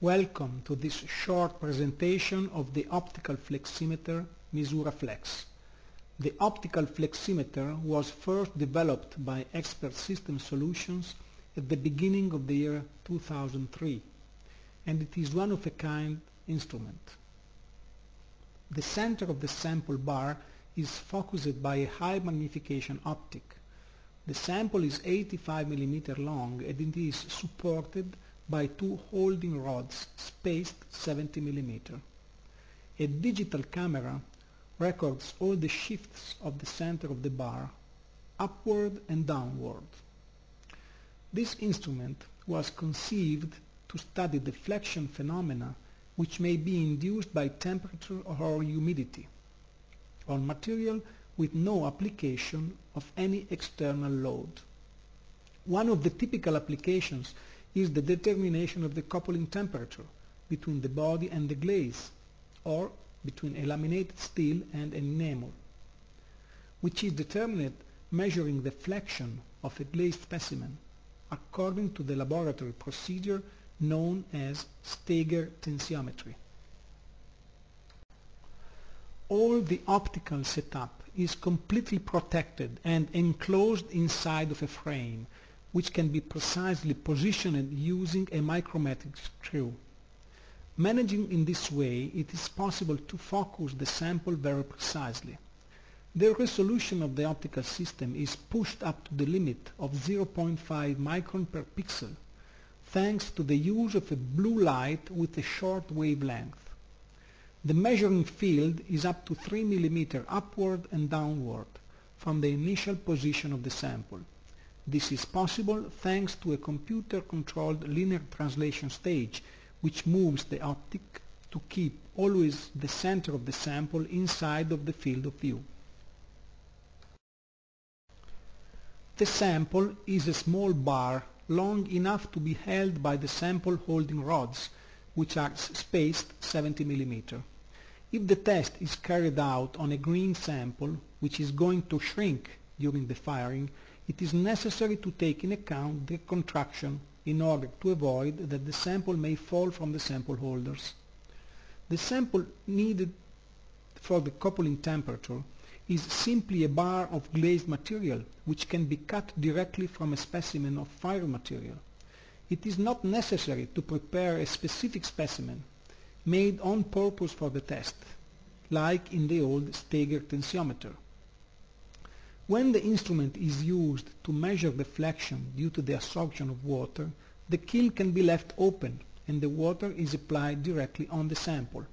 Welcome to this short presentation of the optical fleximeter Misura Flex. The optical fleximeter was first developed by Expert System Solutions at the beginning of the year 2003 and it is one of a kind instrument. The center of the sample bar is focused by a high magnification optic. The sample is 85 mm long and it is supported by two holding rods spaced 70 mm. A digital camera records all the shifts of the center of the bar, upward and downward. This instrument was conceived to study deflection phenomena which may be induced by temperature or humidity on material with no application of any external load. One of the typical applications is the determination of the coupling temperature between the body and the glaze, or between a laminated steel and an enamel, which is determined measuring the flexion of a glazed specimen according to the laboratory procedure known as Steger tensiometry. All the optical setup is completely protected and enclosed inside of a frame which can be precisely positioned using a micrometric screw. Managing in this way, it is possible to focus the sample very precisely. The resolution of the optical system is pushed up to the limit of 0.5 micron per pixel, thanks to the use of a blue light with a short wavelength. The measuring field is up to 3 mm upward and downward from the initial position of the sample. This is possible thanks to a computer-controlled linear translation stage which moves the optic to keep always the center of the sample inside of the field of view. The sample is a small bar long enough to be held by the sample holding rods which are spaced 70 mm. If the test is carried out on a green sample which is going to shrink during the firing, it is necessary to take in account the contraction in order to avoid that the sample may fall from the sample holders. The sample needed for the coupling temperature is simply a bar of glazed material which can be cut directly from a specimen of fire material. It is not necessary to prepare a specific specimen made on purpose for the test, like in the old Steger tensiometer. When the instrument is used to measure deflection due to the absorption of water, the kiln can be left open and the water is applied directly on the sample.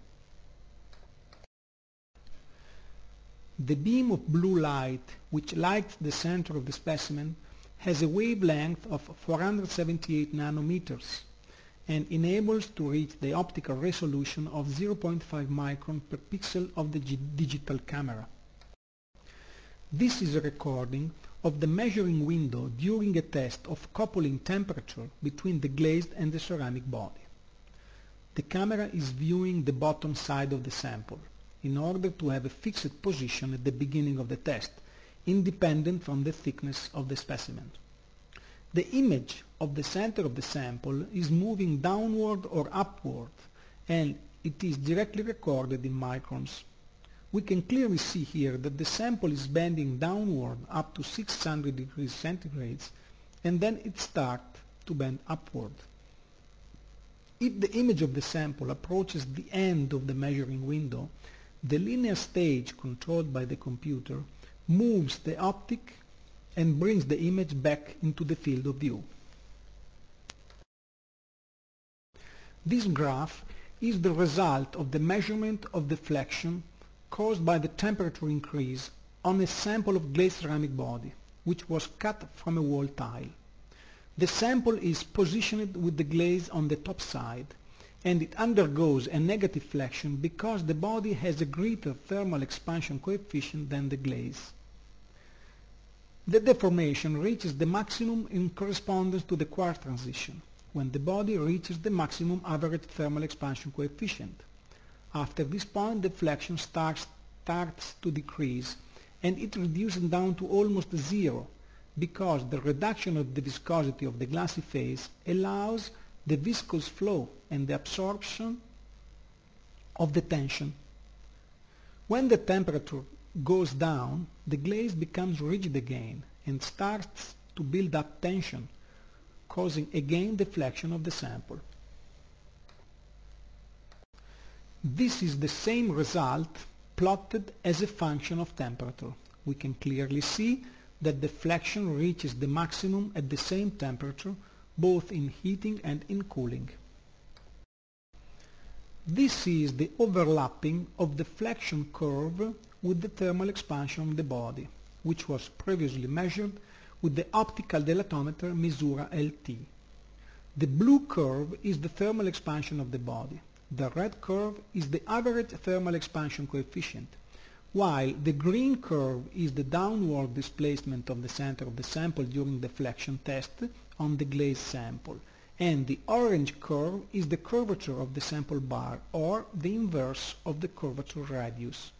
The beam of blue light which lights the center of the specimen has a wavelength of 478 nanometers and enables to reach the optical resolution of 0.5 micron per pixel of the digital camera. This is a recording of the measuring window during a test of coupling temperature between the glazed and the ceramic body. The camera is viewing the bottom side of the sample in order to have a fixed position at the beginning of the test, independent from the thickness of the specimen. The image of the center of the sample is moving downward or upward and it is directly recorded in microns we can clearly see here that the sample is bending downward up to 600 degrees centigrade and then it starts to bend upward. If the image of the sample approaches the end of the measuring window, the linear stage controlled by the computer moves the optic and brings the image back into the field of view. This graph is the result of the measurement of deflection caused by the temperature increase on a sample of glazed ceramic body, which was cut from a wall tile. The sample is positioned with the glaze on the top side, and it undergoes a negative flexion because the body has a greater thermal expansion coefficient than the glaze. The deformation reaches the maximum in correspondence to the quartz transition, when the body reaches the maximum average thermal expansion coefficient. After this point, the deflection starts, starts to decrease and it reduces down to almost zero because the reduction of the viscosity of the glassy phase allows the viscous flow and the absorption of the tension. When the temperature goes down, the glaze becomes rigid again and starts to build up tension, causing again deflection of the sample. This is the same result plotted as a function of temperature. We can clearly see that the deflection reaches the maximum at the same temperature both in heating and in cooling. This is the overlapping of the deflection curve with the thermal expansion of the body, which was previously measured with the optical dilatometer Misura LT. The blue curve is the thermal expansion of the body. The red curve is the average thermal expansion coefficient, while the green curve is the downward displacement of the center of the sample during the deflection test on the glaze sample, and the orange curve is the curvature of the sample bar, or the inverse of the curvature radius.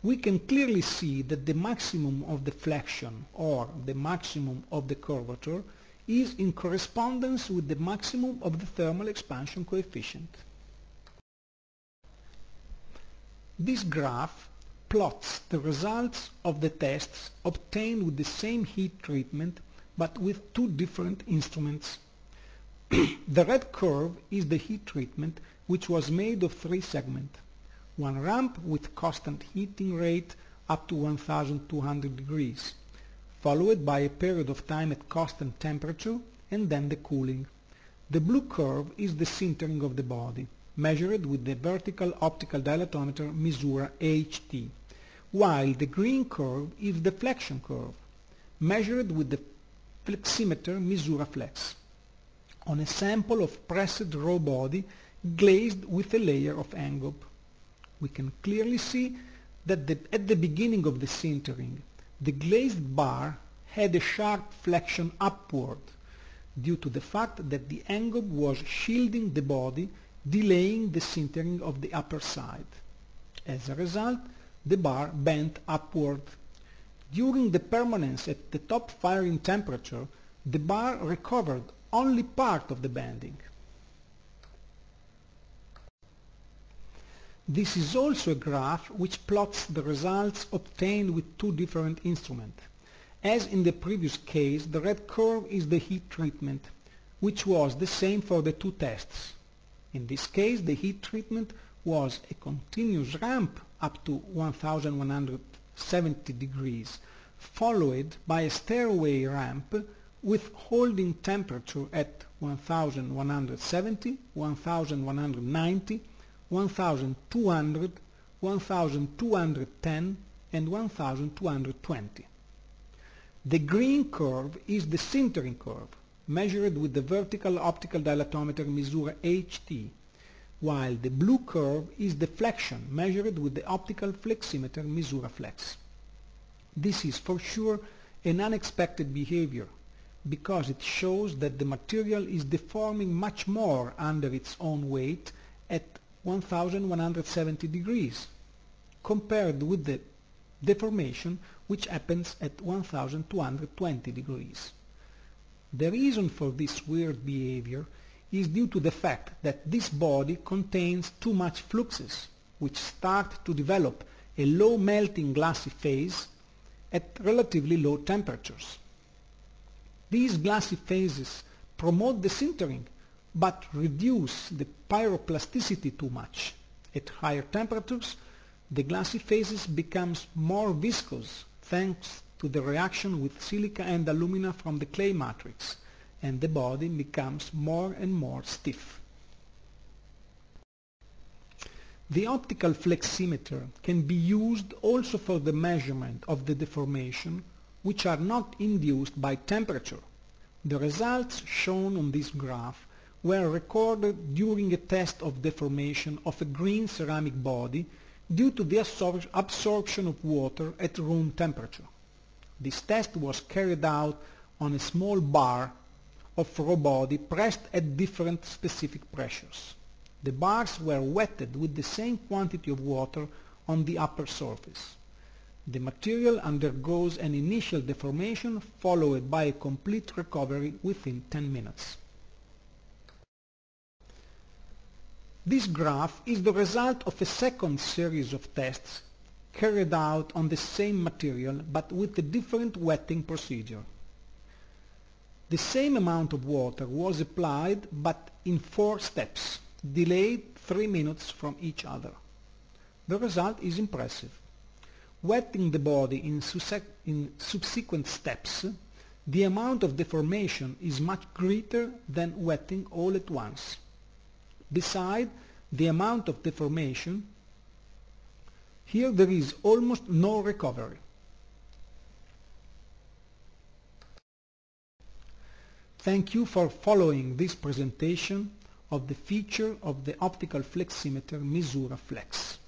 We can clearly see that the maximum of deflection, or the maximum of the curvature, is in correspondence with the maximum of the thermal expansion coefficient. This graph plots the results of the tests obtained with the same heat treatment but with two different instruments. the red curve is the heat treatment which was made of three segments. One ramp with constant heating rate up to 1200 degrees, followed by a period of time at constant temperature and then the cooling. The blue curve is the sintering of the body measured with the vertical optical dilatometer Misura HT, while the green curve is the deflection curve, measured with the fleximeter Misura Flex, on a sample of pressed raw body glazed with a layer of engobe. We can clearly see that the, at the beginning of the sintering, the glazed bar had a sharp flexion upward due to the fact that the engobe was shielding the body delaying the sintering of the upper side. As a result, the bar bent upward. During the permanence at the top firing temperature, the bar recovered only part of the bending. This is also a graph which plots the results obtained with two different instruments. As in the previous case, the red curve is the heat treatment, which was the same for the two tests. In this case, the heat treatment was a continuous ramp up to 1170 degrees, followed by a stairway ramp with holding temperature at 1170, 1190, 1200, 1210 and 1220. The green curve is the sintering curve measured with the vertical optical dilatometer Misura HT, while the blue curve is deflection measured with the optical fleximeter Misura Flex. This is for sure an unexpected behavior because it shows that the material is deforming much more under its own weight at 1170 degrees compared with the deformation which happens at 1220 degrees. The reason for this weird behavior is due to the fact that this body contains too much fluxes, which start to develop a low melting glassy phase at relatively low temperatures. These glassy phases promote the sintering but reduce the pyroplasticity too much. At higher temperatures, the glassy phases becomes more viscous thanks to the reaction with silica and alumina from the clay matrix and the body becomes more and more stiff. The optical fleximeter can be used also for the measurement of the deformation which are not induced by temperature. The results shown on this graph were recorded during a test of deformation of a green ceramic body due to the absor absorption of water at room temperature. This test was carried out on a small bar of raw body pressed at different specific pressures. The bars were wetted with the same quantity of water on the upper surface. The material undergoes an initial deformation followed by a complete recovery within 10 minutes. This graph is the result of a second series of tests carried out on the same material but with a different wetting procedure. The same amount of water was applied but in four steps, delayed three minutes from each other. The result is impressive. Wetting the body in, in subsequent steps, the amount of deformation is much greater than wetting all at once. Beside the amount of deformation, here there is almost no recovery. Thank you for following this presentation of the feature of the optical fleximeter Misura Flex.